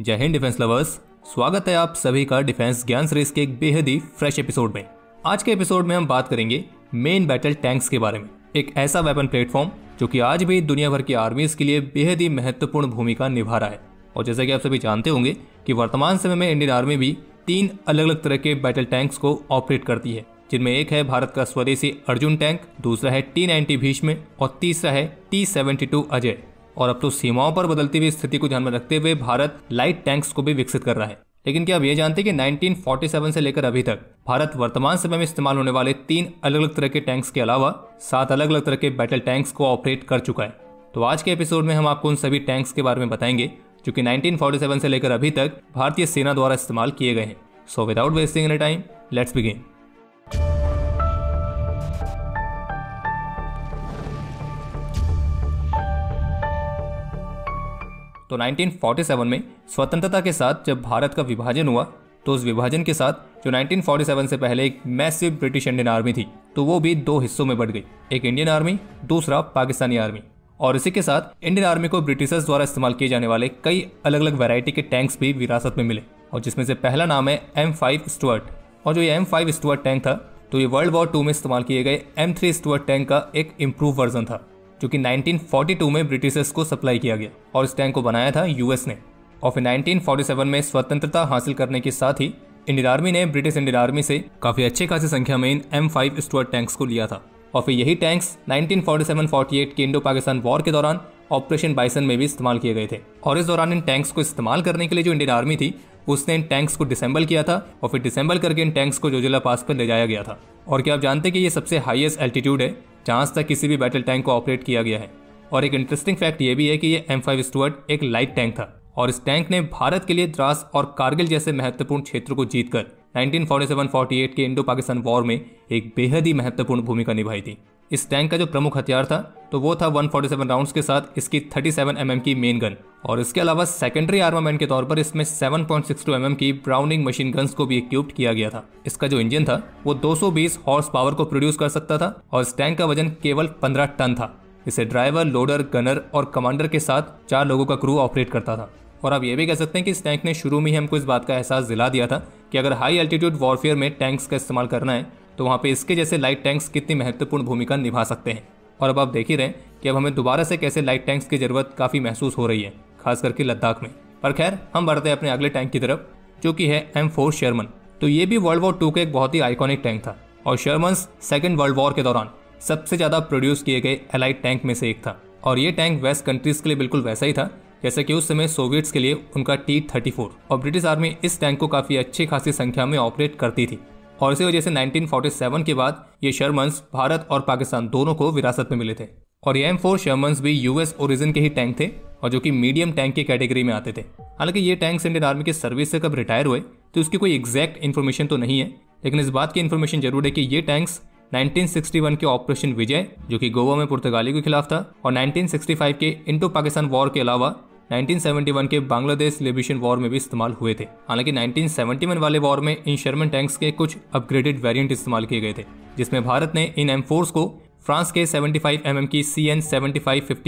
जय Hind defence lovers, स्वागत है आप सभी का डिफेंस ज्ञान सीरीज़ के एक बेहद ही फ्रेश एपिसोड में। आज के एपिसोड में हम बात करेंगे मेन बैटल टैंक्स के बारे में। एक ऐसा वेपन प्लेटफॉर्म जो कि आज भी दुनिया भर की आर्मीज के लिए बेहद ही महत्वपूर्ण भूमिका निभा रहा है। और जैसा कि आप सभी जानते होंगे कि वर्तमान समय में इंडियन आर्मी भी तीन अलग अलग तरह के बैटल टैंक्स को ऑपरेट करती है, जिनमें एक है भारत का स्वदेशी अर्जुन टैंक दूसरा है टी नाइनटी भीष्म, और तीसरा है टी सेवेंटी टू अजय। और अब तो सीमाओं पर बदलती हुई स्थिति को ध्यान में रखते हुए भारत लाइट टैंक्स को भी विकसित कर रहा है। लेकिन क्या आप ये जानते हैं कि 1947 से लेकर अभी तक भारत वर्तमान समय में इस्तेमाल होने वाले तीन अलग अलग तरह के टैंक्स के अलावा सात अलग अलग तरह के बैटल टैंक्स को ऑपरेट कर चुका है। तो आज के एपिसोड में हम आपको उन सभी टैंक्स के बारे में बताएँगे, जो कि 1947 से लेकर अभी तक भारतीय सेना द्वारा इस्तेमाल किए गए हैं। So without wasting any time let's begin तो 1947 में स्वतंत्रता के साथ जब भारत का विभाजन हुआ तो उस विभाजन के साथ जो 1947 से पहले एक मैसिव ब्रिटिश इंडियन आर्मी थी तो वो भी दो हिस्सों में बढ़ गई। एक इंडियन आर्मी दूसरा पाकिस्तानी आर्मी और इसी के साथ इंडियन आर्मी को ब्रिटिशर्स द्वारा इस्तेमाल किए जाने वाले कई अलग अलग वैरायटी के टैंक्स भी विरासत में मिले, और जिसमें से पहला नाम है एम फाइव स्टुअर्ट और जो ये एम फाइव स्टुअर्ट टैंक था तो ये वर्ल्ड वॉर टू में इस्तेमाल किए गए एम थ्री स्टुअर्ट टैंक का एक इम्प्रूव वर्जन था। जो कि 1942 में ब्रिटिशर्स को सप्लाई किया गया और इस टैंक को बनाया था यूएस ने। और फिर 1947 में स्वतंत्रता हासिल करने के साथ ही इंडियन आर्मी ने ब्रिटिश इंडियन आर्मी से काफ़ी अच्छी खासी संख्या में इन एम फाइव टैंक्स को लिया था। और फिर यही टैंक्स 1947-48 के इंडो पाकिस्तान वॉर के दौरान ऑपरेशन बाइसन में भी इस्तेमाल किए गए थे। और इस दौरान इन टैंक्स को इस्तेमाल करने के लिए जो इंडियन आर्मी थी उसने इन टैंक्स को डिसेंबल किया था और फिर डिसेंबल करके इन टैंक्स को जोजिला पास पर ले जाया गया था। और क्या आप जानते हैं कि ये सबसे हाईएस्ट एल्टीट्यूड है, जहाँ तक किसी भी बैटल टैंक को ऑपरेट किया गया है? और एक इंटरेस्टिंग फैक्ट ये भी है कि ये एम फाइव एक लाइट टैंक था और इस टैंक ने भारत के लिए द्रास और कारगिल जैसे महत्वपूर्ण क्षेत्रों को जीतकर 1947-48 के इंडो पाकिस्तान वॉर में एक बेहद ही महत्वपूर्ण भूमिका निभाई थी। इस टैंक का जो प्रमुख हथियार था तो वो था 147 राउंड्स के साथ इसकी 37 एम mm की मेन गन और इसके अलावा सेकेंडरी आर्मामेंट के तौर पर इसमें 7.62 एम mm की ब्राउनिंग मशीन गन्स को भी इक्विप्ड किया गया था। इसका जो इंजन था, वो 220 हॉर्स पावर को प्रोड्यूस कर सकता था और इस टैंक का वज़न केवल 15 टन था। इसे ड्राइवर लोडर गनर और कमांडर के साथ चार लोगों का क्रू ऑपरेट करता था। और आप ये भी कह सकते हैं कि इस टैंक ने शुरू में ही हमको इस बात का एहसास दिला दिया था कि अगर हाई एल्टीट्यूड वॉरफेयर में टैंक्स का इस्तेमाल करना है तो वहाँ पे इसके जैसे लाइट टैंक्स कितनी महत्वपूर्ण भूमिका निभा सकते हैं। और अब आप देख ही रहे हैं कि अब हमें दोबारा से कैसे लाइट टैंक्स की ज़रूरत काफ़ी महसूस हो रही है। खास करके लद्दाख में। पर खैर, हम बढ़ते हैं अपने अगले टैंक की तरफ़, जो कि है एम फोर शर्मन तो ये भी वर्ल्ड वॉर टू का एक बहुत ही आइकॉनिक टैंक था, और शर्मन्स सेकेंड वर्ल्ड वॉर के दौरान सबसे ज़्यादा प्रोड्यूस किए गए एलाइट टैंक में से एक था। और ये टैंक वेस्ट कंट्रीज़ के लिए बिल्कुल वैसा ही था, जैसे कि उस समय सोवियट्स के लिए उनका टी थर्टी फोर और ब्रिटिश आर्मी इस टैंक को काफ़ी अच्छी खासी संख्या में ऑपरेट करती थी। और इसी वजह से 1947 के बाद ये शर्मन्स भारत और पाकिस्तान दोनों को विरासत में मिले थे। और ये एम फोर शर्मन्स भी यूएस ओरिजिन के ही टैंक थे और जो कि मीडियम टैंक की कैटेगरी में आते थे। हालाँकि ये टैंक्स इंडियन आर्मी के सर्विस से कब रिटायर हुए तो उसकी कोई एग्जैक्ट इन्फॉर्मेशन तो नहीं है, लेकिन इस बात की इन्फॉर्मेशन ज़रूर है कि ये टैंक्स 1961 के ऑपरेशन विजय, जो कि गोवा में पुर्तगाली के खिलाफ था, और 1965 के इंडो पाकिस्तान वॉर के अलावा 1971 के बांग्लादेश लिबिशन वॉर में भी इस्तेमाल हुए थे। हालाँकि 1971 वाले वॉर में इन शर्मन टैंक्स के कुछ अपग्रेडेड वेरिएंट इस्तेमाल किए गए थे, जिसमें भारत ने इन एम को फ्रांस के 75 फाइव mm की सी एन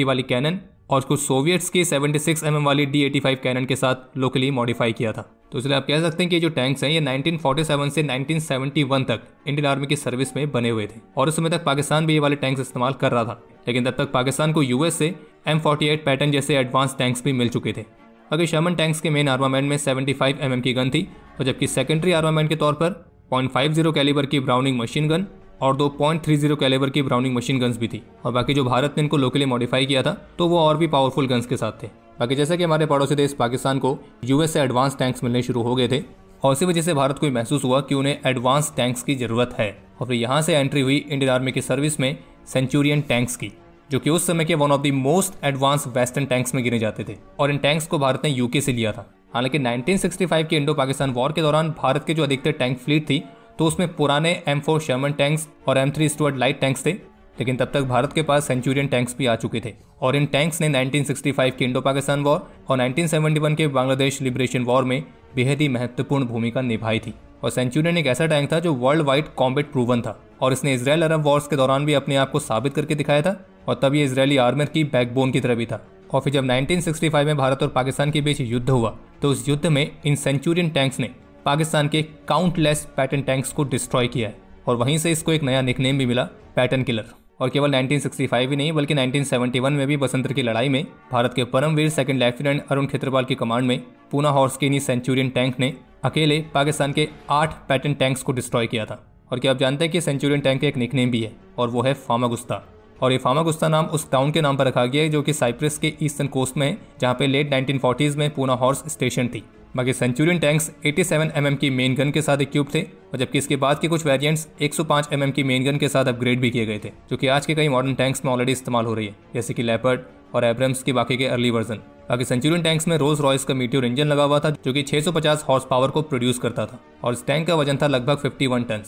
वाली कैनन और कुछ सोवियट्स की 76 सिक्स mm वाली डी एटी कैनन के साथ लोकली मॉडिफाई किया था। तो इसलिए आप कह सकते हैं कि जो टैंक्स हैं, ये 1947 से 1971 तक इंडियन आर्मी की सर्विस में बने हुए थे। और उस समय तक पाकिस्तान भी ये वाले टैंक्स इस्तेमाल कर रहा था। लेकिन तब तक पाकिस्तान को यूएस से एम पैटर्न जैसे एडवांस टैंक्स भी मिल चुके थे। अगर शर्मन टैंक्स के मेन आर्मामेंट में 75 एम की गन थी और जबकि सेकेंडरी आर्मामेंट के तौर पर 0.50 कैलिबर की ब्राउनिंग मशीन गन और दो पॉइंट थ्री ज़ीरो कैलेबर की ब्राउनिंग मशीन गन्स भी थी। और बाकी जो भारत ने इनको लोकली मॉडिफाई किया था तो वो और भी पावरफुल गन्स के साथ थे। बाकी जैसे कि हमारे पड़ोसी देश पाकिस्तान को यूएस से एडवांस टैंक्स मिलने शुरू हो गए थे, और इसी वजह से भारत को महसूस हुआ कि उन्हें एडवांस टैंक्स की ज़रूरत है। और फिर यहाँ से एंट्री हुई इंडियन आर्मी की सर्विस में सेंचुरियन टैंक्स की, जो कि उस समय के one of the most advance western tanks में गिने जाते थे। और इन टैंक्स को भारत ने यूके से लिया था। हालाँकि 1965 के इंडो पाकिस्तान वॉर के दौरान भारत के जो अधिकतर टैंक फ्लीट थी तो उसमें पुराने एम फोर शर्मन टैंक्स और M three Stuart light tanks थे, लेकिन तब तक भारत के पास सेंचुरियन टैंक्स भी आ चुके थे। और इन टैंक्स ने 1965 के इंडो पाकिस्तान वॉर और 1971 के बांग्लादेश लिबरेशन वॉर में बेहद ही महत्वपूर्ण भूमिका निभाई थी। और सेंचुरियन एक ऐसा टैंक था जो वर्ल्ड वाइड कॉम्बेट प्रूवन था। और इसने इसराइल अरब वॉर्स के दौरान भी अपने आप को साबित करके दिखाया था, और तब ये इसराइली आर्मर की बैकबोन की तरह भी था। और फिर जब 1965 में भारत और पाकिस्तान के बीच युद्ध हुआ तो उस युद्ध में इन सेंचुरियन टैंक्स ने पाकिस्तान के काउंटलेस पैटर्न टैंक्स को डिस्ट्रॉय किया है और वहीं से इसको एक नया निकनेम भी मिला, पैटर्न किलर। और केवल 1965 ही नहीं, बल्कि 1971 में भी बसंतर की लड़ाई में भारत के परमवीर सेकंड लेफ्टिनेंट अरुण खेत्रपाल की कमांड में पूना हॉर्स के सेंचुरियन टैंक ने अकेले पाकिस्तान के आठ पैटर्न टैंक्स को डिस्ट्रॉय किया था। और क्या आप जानते हैं कि सेंचुरियन टैंक का एक निकनेम भी है, और वो है फामागुस्ता और ये फामागुस्ता नाम उस टाउन के नाम पर रखा गया है, जो कि साइप्रस के ईस्टर्न कोस्ट में है, जहाँ पे लेट 1940s में पूना हॉर्स स्टेशन थी। बाकी सेंचुरियन टैंक्स 87 mm की मेन गन के साथ इक्विप थे, और जबकि इसके बाद के कुछ वेरिएंट्स 105 mm की मेन गन के साथ अपग्रेड भी किए गए थे, जो कि आज के कई मॉडर्न टैंक्स में ऑलरेडी इस्तेमाल हो रही है, जैसे कि लेपर्ड और एब्रम्स के बाकी के अर्ली वर्जन बाकी सेंचुरियन टैंक्स में रोज रॉयस का मीटियोर इंजन लगा हुआ था, जो कि 650 हॉर्स पावर को प्रोड्यूस करता था, और इस टैंक का वज़न था लगभग 51 टन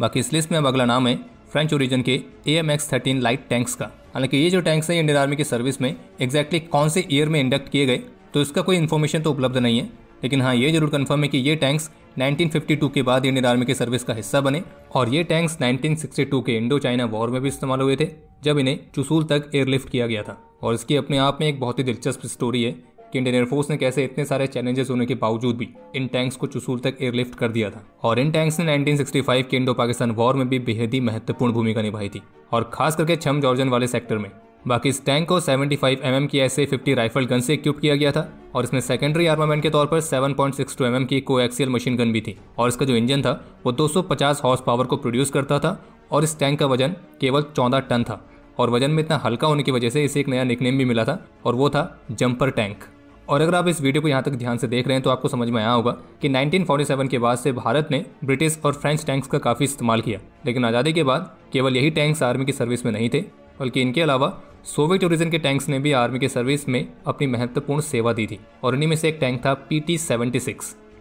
बाकी इस लिस्ट में अब अगला नाम है फ्रेंच ओरिजन के A M X thirteen light tanks का। हालाँकि ये जो टैंक्स है इंडियन आर्मी की सर्विस में एक्जैक्टली कौन से ईयर में इंडक्ट किए गए तो इसका कोई इन्फॉर्मेशन तो उपलब्ध नहीं है। लेकिन हाँ ये ज़रूर कंफर्म है कि ये टैंक्स 1952 के बाद इंडियन आर्मी की सर्विस का हिस्सा बने और ये टैंक्स 1962 के इंडो चाइना वॉर में भी इस्तेमाल हुए थे, जब इन्हें चुसूल तक एयरलिफ्ट किया गया था। और इसकी अपने आप में एक बहुत ही दिलचस्प स्टोरी है कि इंडियन एयरफोर्स ने कैसे इतने सारे चैलेंजेस होने के बावजूद भी इन टैंक्स को चुसूल तक एयरलिफ्ट कर दिया था। और इन टैंक्स ने 1965 के इंडो पाकिस्तान वॉर में भी बेहद ही महत्वपूर्ण भूमिका निभाई थी। और खास करके छम जॉर्जन वाले सेक्टर में। बाकी इस टैंक को 75 फाइव mm की ऐसे फिफ्टी राइफल गन से इक्विप किया गया था और इसमें सेकेंडरी आर्मामेंट के तौर पर 7.62 पॉइंट mm की कोएक्सियल मशीन गन भी थी। और इसका जो इंजन था, वो 250 हॉर्स पावर को प्रोड्यूस करता था और इस टैंक का वज़न केवल 14 टन था। और वज़न में इतना हल्का होने की वजह से इसे एक नया निकनेम भी मिला था और वो था जंपर टैंक और अगर आप इस वीडियो को यहाँ तक ध्यान से देख रहे हैं तो आपको समझ में आया होगा कि 1947 के बाद से भारत ने ब्रिटिश और फ्रेंच टैंक्स का काफ़ी इस्तेमाल किया। लेकिन आज़ादी के बाद केवल यही टैंक्स आर्मी की सर्विस में नहीं थे, बल्कि इनके अलावा सोवियत ओरिजिन के टैंक्स ने भी आर्मी की सर्विस में अपनी महत्वपूर्ण सेवा दी थी और इन्हीं में से एक टैंक था पी टी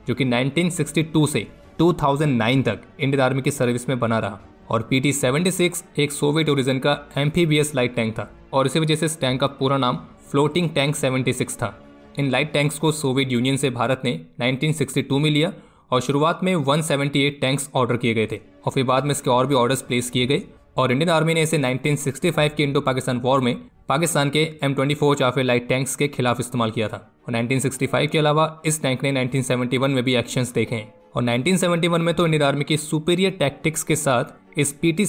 जो कि 1962 से 2009 तक इंडियन आर्मी की सर्विस में बना रहा। और पी टी एक सोवियत ओरिजिन का एम्फीबियस लाइट टैंक था और इसी वजह से इस टैंक का पूरा नाम फ्लोटिंग टैंक 76 था। इन लाइट टैंक्स को सोवियत यूनियन से भारत ने 1962 में लिया और शुरुआत में 178 टैंक्स ऑर्डर किए गए थे और फिर बाद में इसके और भी ऑर्डर्स प्लेस किए गए और इंडियन आर्मी ने इसे 1965 के इंडो पाकिस्तान वॉर में पाकिस्तान के M twenty four Chaffee light tanks के खिलाफ इस्तेमाल किया था। और 1965 के अलावा इस टैंक ने 1971 में भी एक्शंस देखे हैं। और 1971 में तो इंडियन आर्मी की सुपीरियर टैक्टिक्स के साथ इस पी टी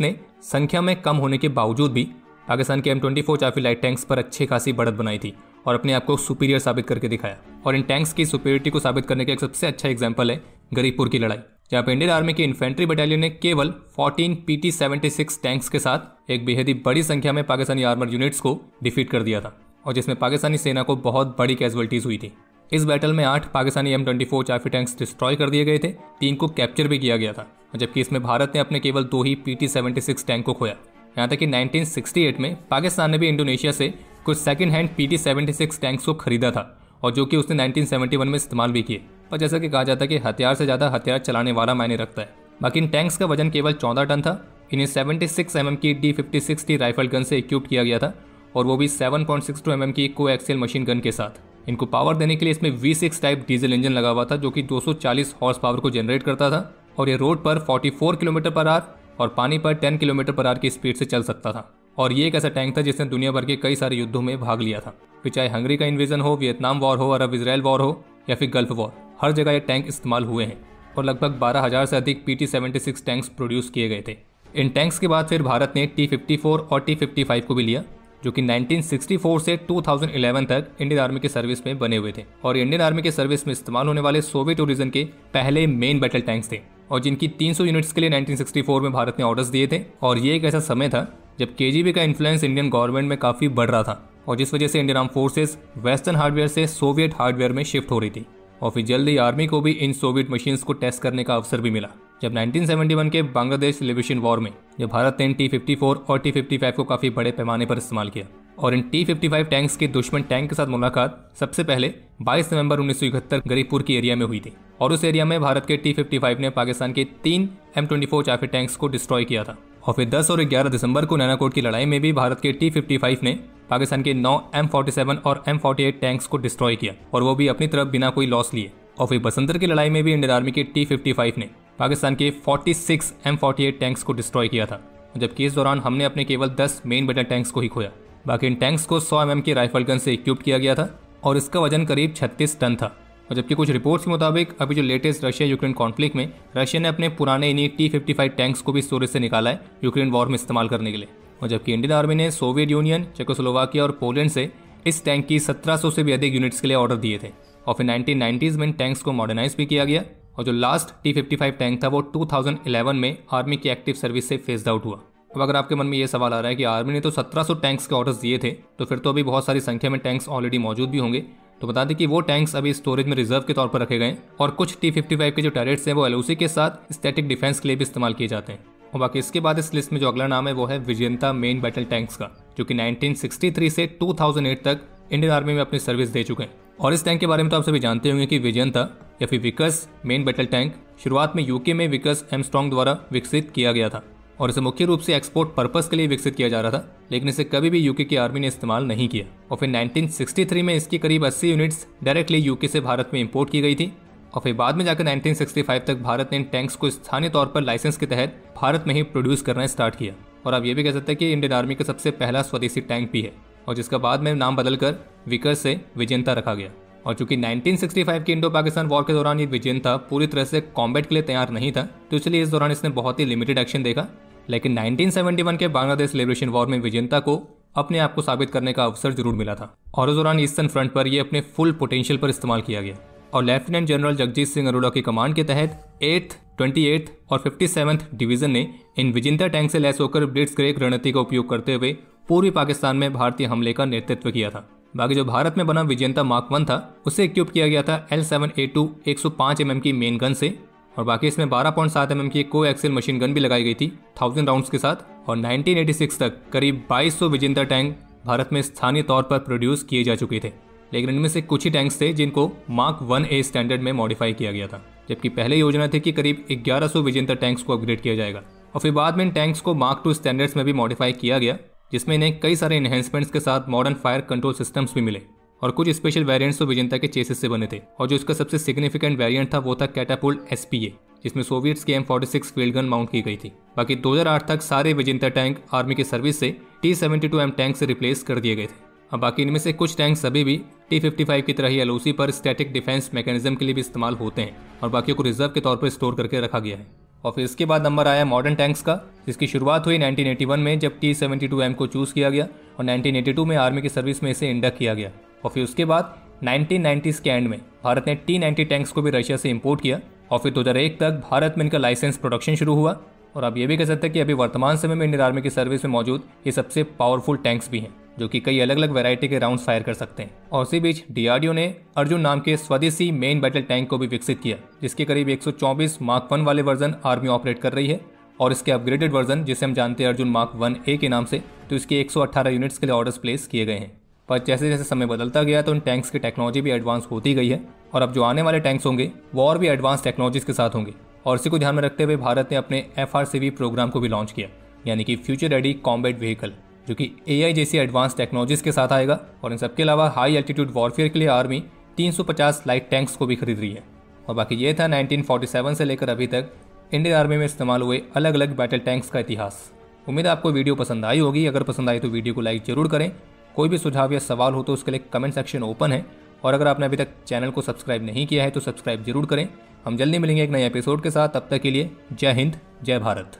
ने संख्या में कम होने के बावजूद भी पाकिस्तान के M twenty four Chaffee light tanks पर अच्छी खासी बढ़त बनाई थी और अपने आप को सुपीरियर साबित करके दिखाया। और इन टैंक्स की सुपीरियरिटी को साबित करने का एक सबसे अच्छा एग्ज़ाम्पल है गरीबपुर की लड़ाई। जहाँ पर इंडियन आर्मी की इन्फेंट्री बटालियन ने केवल 14 पीटी 76 टैंक्स के साथ एक बेहद ही बड़ी संख्या में पाकिस्तानी आर्मर यूनिट्स को डिफीट कर दिया था, और जिसमें पाकिस्तानी सेना को बहुत बड़ी कैजुअलिटीज हुई थी। इस बैटल में आठ Pakistani M twenty four Chaffee tanks destroy कर दिए गए थे, तीन को कैप्चर भी किया गया था जबकि इसमें भारत ने अपने केवल दो ही पी टी टैंक को खोया। यहाँ तक कि 1968 में पाकिस्तान ने भी इंडोनेशिया से कुछ second hand P T tanks को खरीदा था, और जो कि उसने 1971 में इस्तेमाल भी किए। पर जैसा कि कहा जाता है कि हथियार से ज़्यादा हथियार चलाने वाला मायने रखता है। बाकी इन टैंक्स का वज़न केवल चौदह टन था। इन्हें 76 सिक्स mm की D fifty six T rifle gun से इक्विप किया गया था और वो भी 7.62 पॉइंट mm की को एक्सेल मशीन गन के साथ। इनको पावर देने के लिए इसमें V6 टाइप डीजल इंजन लगा हुआ था, जो कि 240 हॉर्स पावर को जनरेट करता था और ये रोड पर 44 किलोमीटर पर आर और पानी पर 10 किलोमीटर पर आर की स्पीड से चल सकता था। और ये एक ऐसा टैंक था जिसने दुनिया भर के कई सारे युद्धों में भाग लिया था। फिर चाहे हंगरी का इन्वेजन हो वियतनाम वॉर हो अरब इसराइल वॉर हो या फिर गल्फ वॉर हर जगह ये टैंक इस्तेमाल हुए हैं और लगभग बारह हज़ार से अधिक पी टी टैंक्स प्रोड्यूस किए गए थे। इन टैंक्स के बाद फिर भारत ने टी फिफ्टी फोर और टी फिफ्टी फाइव को भी लिया, जो कि 1964 से 2011 तक इंडियन आर्मी के सर्विस में बने हुए थे। और इंडियन आर्मी के सर्विस में इस्तेमाल होने वाले सोवियत ओरिजन के पहले मेन बैटल टैंक्स थे, और जिनकी 300 यूनिट्स के लिए 1964 में भारत ने ऑर्डर्स दिए थे। और ये एक ऐसा समय था, जब के का इन्फ्लुएंस इंडियन गवर्नमेंट में काफ़ी बढ़ रहा था, और जिस वजह से Indian arm forces western hardware से सोवियत हार्डवेयर में शिफ्ट हो रही थी। और फिर जल्द ही आर्मी को भी इन सोवियत मशीन्स को टेस्ट करने का अवसर भी मिला। जब 1971 के बांग्लादेश लिबिशन वॉर में, जब भारत ने टी फिफ्टी और टी फिफ्टी को काफ़ी बड़े पैमाने पर इस्तेमाल किया, और इन टी फिफ्टी टैंक्स के दुश्मन टैंक के साथ मुलाकात सबसे पहले 22 नवंबर उन्नीस गरीबपुर की एरिया में हुई थी, और उस एरिया में भारत के टी फिफ्टी ने पाकिस्तान के तीन एम ट्वेंटी चाफी टैंक्स को डिस्ट्रॉय किया था। और फिर 10 और 11 दिसंबर को नैनाकोट की लड़ाई में भी भारत के टी फिफ्टी ने पाकिस्तान के नौ एम और एम टैंक्स को डिस्ट्रॉय किया और वो भी अपनी तरफ़ बिना कोई लॉस लिए। और फिर बसंतर की लड़ाई में भी इंडियन आर्मी के टी फिफ्टी ने पाकिस्तान के 46 सिक्स एम टैंक्स को डिस्ट्रॉय किया था। जबकि इस दौरान हमने अपने केवल 10 मेन बटन टैंक्स को ही खोया। बाकी इन टैंक्स को 100 एम की राइफल गन से इक्विप किया गया था और इसका वज़न करीब 36 टन था। और जबकि कुछ रिपोर्ट्स के मुताबिक, अभी जो लेटेस्ट रशिया यूक्रेन कॉन्फ्लिक्ट में, रशिया ने अपने पुराने इन्हीं टी फिफ्टी फाइव टैंक्स को भी स्टोरेज से निकाला है, यूक्रेन वॉर में इस्तेमाल करने के लिए। और जबकि इंडियन आर्मी ने सोवियत यूनियन चेकोस्लोवाकिया और पोलैंड से इस टैंक की 1700 से भी अधिक यूनिट्स के लिए ऑर्डर दिए थे। और फिर 1990s में इन टैंक्स को मॉडर्नाइज भी किया गया और जो last T fifty five tank था वो 2011 में आर्मी की एक्टिव सर्विस से फेस्ड आउट हुआ। अब अगर आपके मन में ये सवाल आ रहा है कि आर्मी ने तो 1700 टैंक्स के ऑर्डर्स दिए थे तो फिर तो अभी बहुत सारी संख्या में टैंक्स ऑलरेडी मौजूद भी होंगे। तो बता दें कि वो टैंक्स अभी स्टोरेज में रिज़र्व के तौर पर रखे गए और कुछ टी फिफ्टी फाइव के जो टैरेट्स हैं, वो एल के साथ स्टैटिक डिफेंस के लिए भी इस्तेमाल किए जाते हैं। और बाकी इसके बाद इस लिस्ट में जो अगला नाम है, वो है विजयंता मेन बैटल टैंक्स का, जो कि 1963 से 2008 तक इंडियन आर्मी में अपनी सर्विस दे चुके हैं। और इस टैंक के बारे में तो आप सभी जानते होंगे कि विजयंता या फिर विकस मेन बैटल टैंक शुरुआत में यूके में विकस एमस्ट्रॉन्ग द्वारा विकसित किया गया था। और इसे मुख्य रूप से एक्सपोर्ट पर्पज के लिए विकसित किया जा रहा था, लेकिन इसे कभी भी यूके की आर्मी ने इस्तेमाल नहीं किया। और फिर 1963 में इसकी करीब 80 यूनिट्स डायरेक्टली यूके से भारत में इम्पोर्ट की गई थी। और फिर बाद में जाकर 1965 तक भारत ने इन टैंक्स को स्थानीय तौर पर लाइसेंस के तहत भारत में ही प्रोड्यूस करना स्टार्ट किया। और आप ये भी कह सकते हैं कि इंडियन आर्मी का सबसे पहला स्वदेशी टैंक भी है, और जिसका बाद में नाम बदलकर विकर से विजेंता रखा गया। और चूँकि 1965 के इंडो पाकिस्तान वॉर के दौरान ये विजेंता पूरी तरह से कॉम्बैट के लिए तैयार नहीं था तो इसलिए इस दौरान इसने बहुत ही लिमिटेड एक्शन देखा। लेकिन 1971 के बांग्लादेश लिबरेशन वॉर में विजेंता को अपने आप को साबित करने का अवसर ज़रूर मिला था। और उस दौरान ईस्टर्न फ्रंट पर यह अपने फुल पोटेंशियल पर इस्तेमाल किया गया। और लेफ्टिनेंट जनरल जगजीत सिंह अरोड़ा की कमांड के तहत एट्थ ट्वेंटी और फिफ्टी डिवीज़न ने इन विजेंता टैंक से लैस होकर ब्लिट्स ग्रेक रणनीति का उपयोग करते हुए पूर्वी पाकिस्तान में भारतीय हमले का नेतृत्व किया था। बाकी जो भारत में बना विजेंता मार्क वन था, उसे इक्विप किया गया था एल सेवन ए टू एक सौ पाँच एम की मेन गन से। और बाकी इसमें 12.7 एम की को एक्सेल मशीन गन भी लगाई गई थी थाउज़ेंड राउंड्स के साथ, और 1986 तक करीब 2200 विजेंता टैंक भारत में स्थानीय तौर पर प्रोड्यूस किए जा चुके थे। लेकिन इनमें से कुछ ही टैंक्स थे जिनको मार्क वन ए स्टैंडर्ड में मॉडिफाई किया गया था, जबकि पहले योजना थी कि करीब 1100 विजेंता टैंक्स को अपग्रेड किया जाएगा। और फिर बाद में इन टैंक्स को मार्क टू स्टैंडर्ड्स में भी मॉडिफाई किया गया, जिसमें इन्हें कई सारे इन्हेंसमेंट्स के साथ मॉडर्न फायर कंट्रोल सिस्टम्स भी मिले। और कुछ स्पेशल वेरिएंट्स तो विजेंता के चेसिस से बने थे। और जो इसका सबसे सिग्निफिकेंट वेरिएंट था, वो था कैटापुल्ट एस जिसमें सोवियट्स की M forty six field gun mount की गई थी। बाकी 2008 तक सारे विजेंता टैंक आर्मी की सर्विस से T seventy two M tank से रिप्लेस कर दिए गए थे। अब बाकी इनमें से कुछ टैंक अभी भी टी फिफ्टी फाइव की तरह ही एल पर स्टैटिक डिफेंस मैकेनिज्म के लिए भी इस्तेमाल होते हैं और बाकी को रिज़र्व के तौर पर स्टोर करके रखा गया है। और फिर इसके बाद नंबर आया मॉडर्न टैंक्स का, जिसकी शुरुआत हुई 1981 में, जब टी सेवेंटी टू एम को चूज़ किया गया और 1982 में आर्मी की सर्विस में इसे इंडक किया गया। और फिर उसके बाद 1990s के एंड में भारत ने टी नाइन्टी टैंक्स को भी रशिया से इम्पोर्ट किया और फिर 2001 तक भारत में इनका लाइसेंस प्रोडक्शन शुरू हुआ। और आप ये भी कह सकते हैं कि अभी वर्तमान समय में इंडियन आर्मी की सर्विस में मौजूद ये सबसे पावरफुल टैंक्स भी हैं, जो कि कई अलग अलग वैरायटी के राउंड फायर कर सकते हैं। और इसी बीच डीआरडीओ ने अर्जुन नाम के स्वदेशी मेन बैटल टैंक को भी विकसित किया, जिसके करीब 124 मार्क वन वाले वर्जन आर्मी ऑपरेट कर रही है और इसके अपग्रेडेड वर्जन जिसे हम जानते हैं अर्जुन मार्क वन ए के नाम से तो इसके 118 यूनिट्स के लिए ऑर्डर्स प्लेस किए गए हैं। पर जैसे जैसे समय बदलता गया तो उन टैंक्स की टेक्नोलॉजी भी एडवांस होती गई है। और अब जो आने वाले टैंक्स होंगे, वो और भी एडवांस टेक्नोलॉजीज़ के साथ होंगे। और इसी को ध्यान में रखते हुए भारत ने अपने एफ़ प्रोग्राम को भी लॉन्च किया, यानी कि फ्यूचर रेडी कॉम्बैट व्हीकल जो कि एआई जैसी एडवांस टेक्नोलॉजीज़ के साथ आएगा। और इन सबके अलावा हाई एल्टीट्यूड वॉरफेयर के लिए आर्मी 350 लाइट टैंक्स को भी खरीद रही है। और बाकी ये था 1947 से लेकर अभी तक इंडियन आर्मी में इस्तेमाल हुए अलग अलग बैटल टैंक्स का इतिहास। उम्मीद आपको वीडियो पसंद आई होगी। अगर पसंद आई तो वीडियो को लाइक ज़रूर करें। कोई भी सुझाव या सवाल हो तो उसके लिए कमेंट सेक्शन ओपन है। और अगर आपने अभी तक चैनल को सब्सक्राइब नहीं किया है तो सब्सक्राइब ज़रूर करें। हम जल्दी मिलेंगे एक नए एपिसोड के साथ। तब तक के लिए जय हिंद, जय भारत।